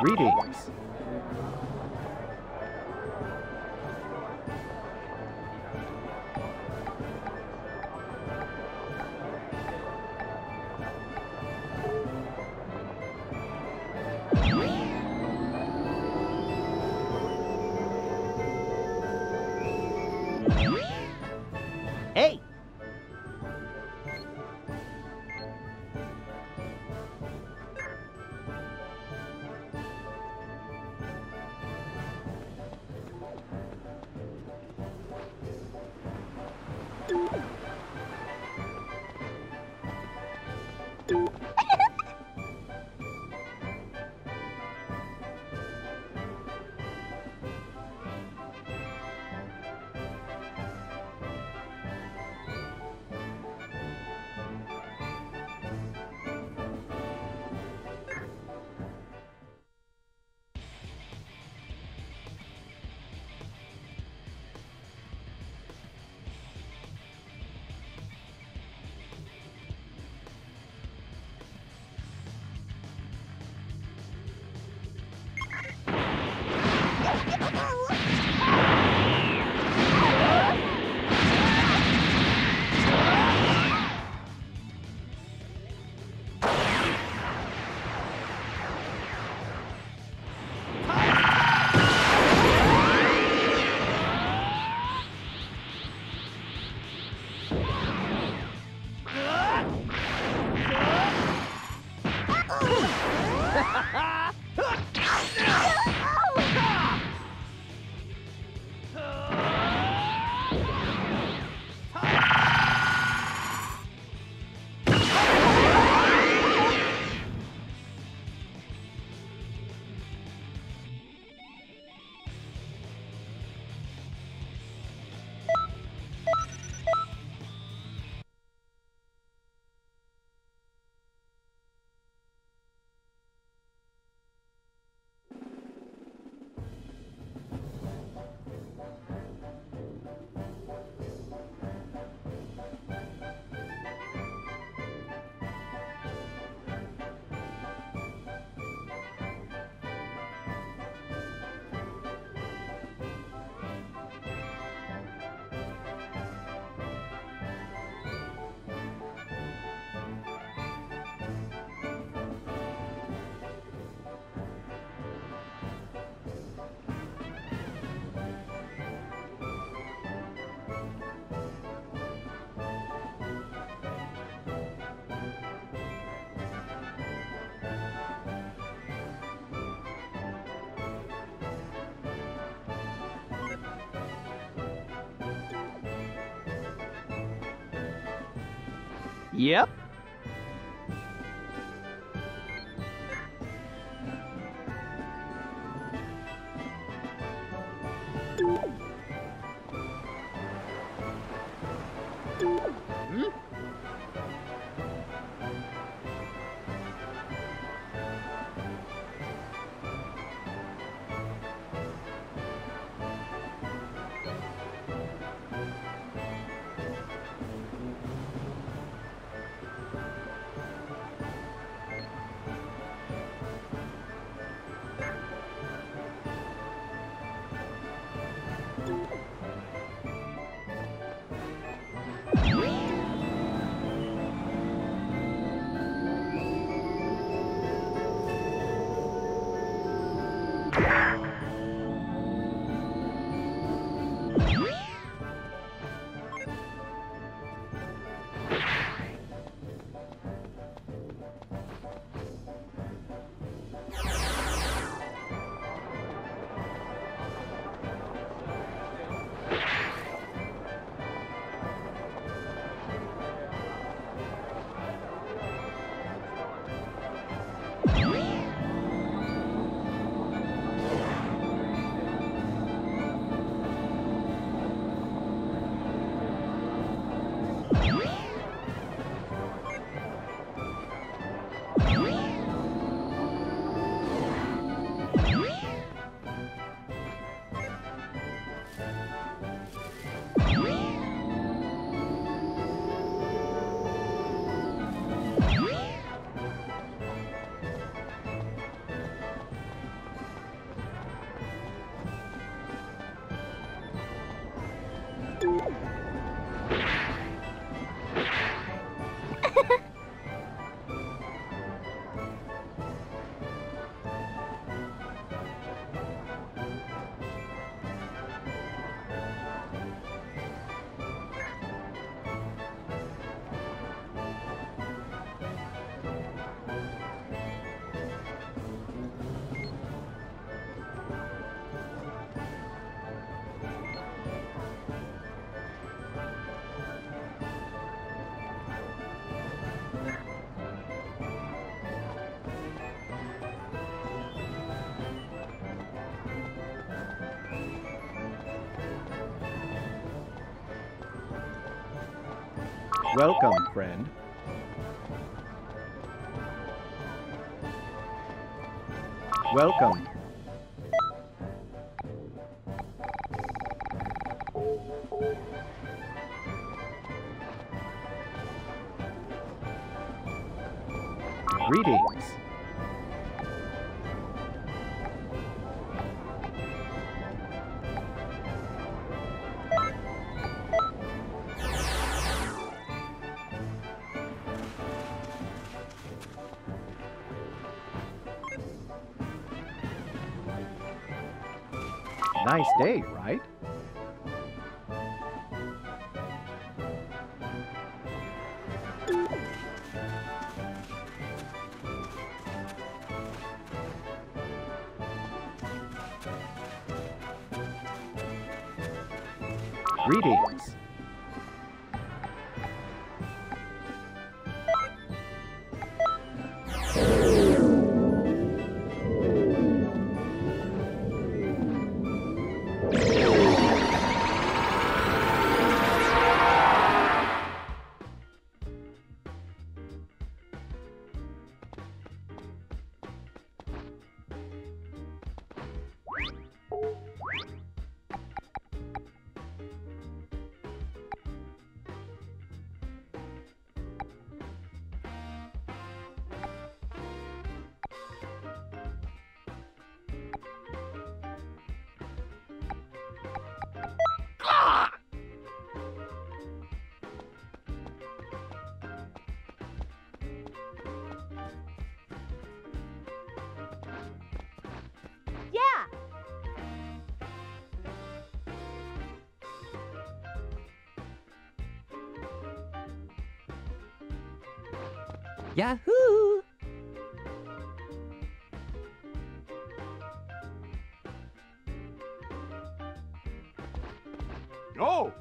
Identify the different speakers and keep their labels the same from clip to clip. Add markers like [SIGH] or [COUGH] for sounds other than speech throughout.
Speaker 1: Greetings. Hey! [LAUGHS] Yep. Hmm? Welcome, friend. Welcome. Greetings. Day, right? Greetings.
Speaker 2: Yahoo!
Speaker 1: Go!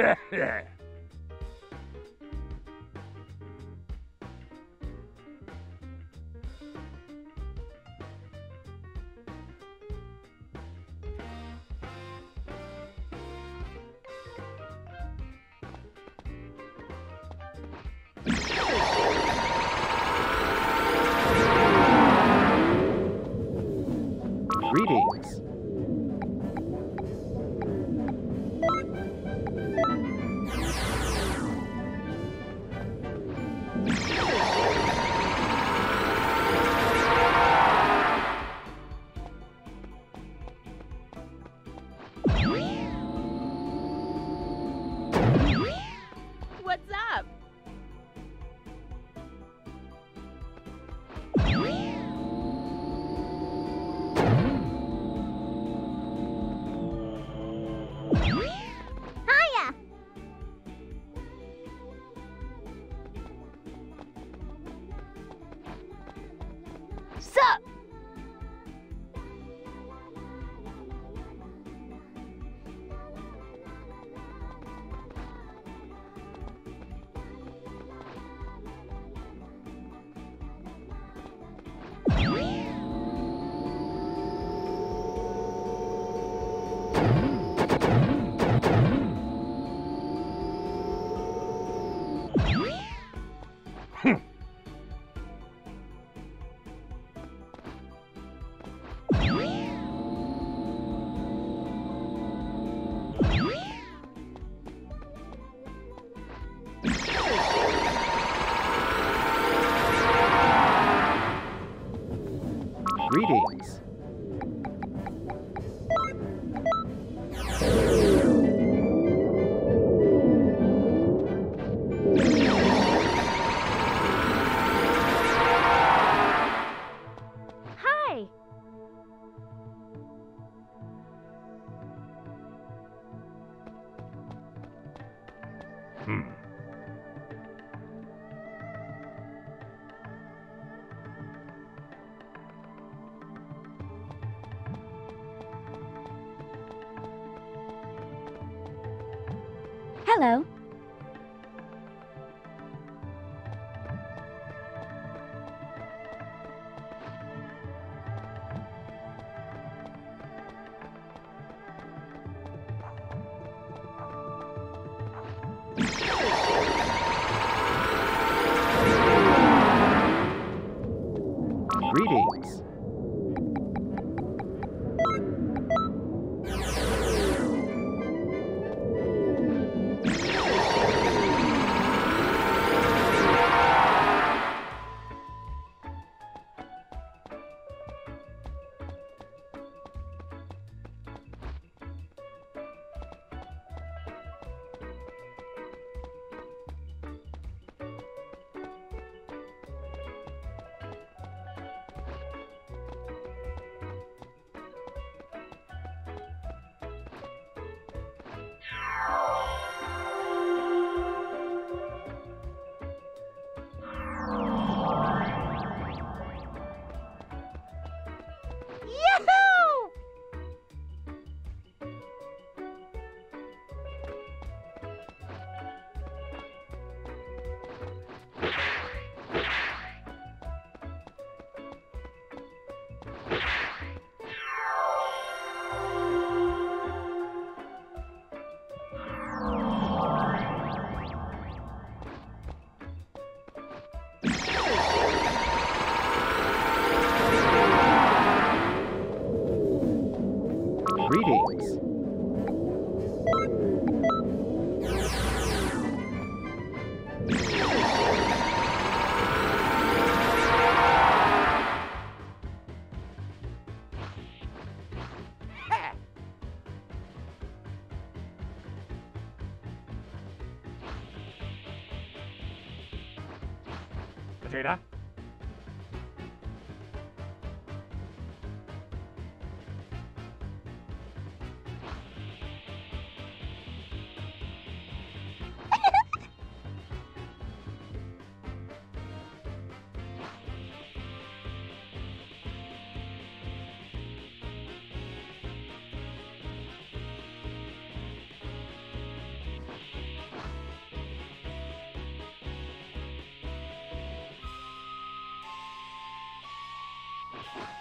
Speaker 1: Greetings. [LAUGHS]
Speaker 3: Woo!
Speaker 1: Potato? Greetings.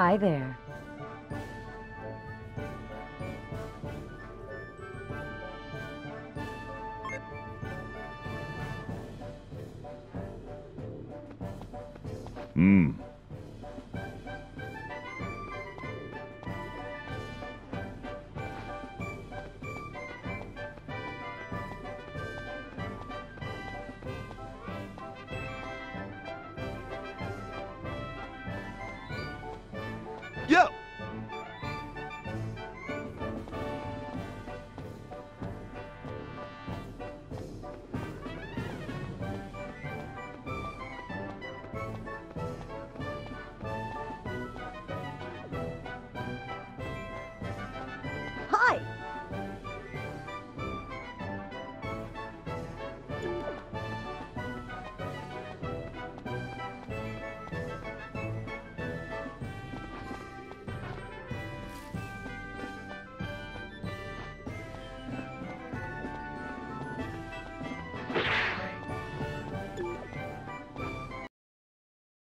Speaker 4: Hi there.
Speaker 1: Hmm.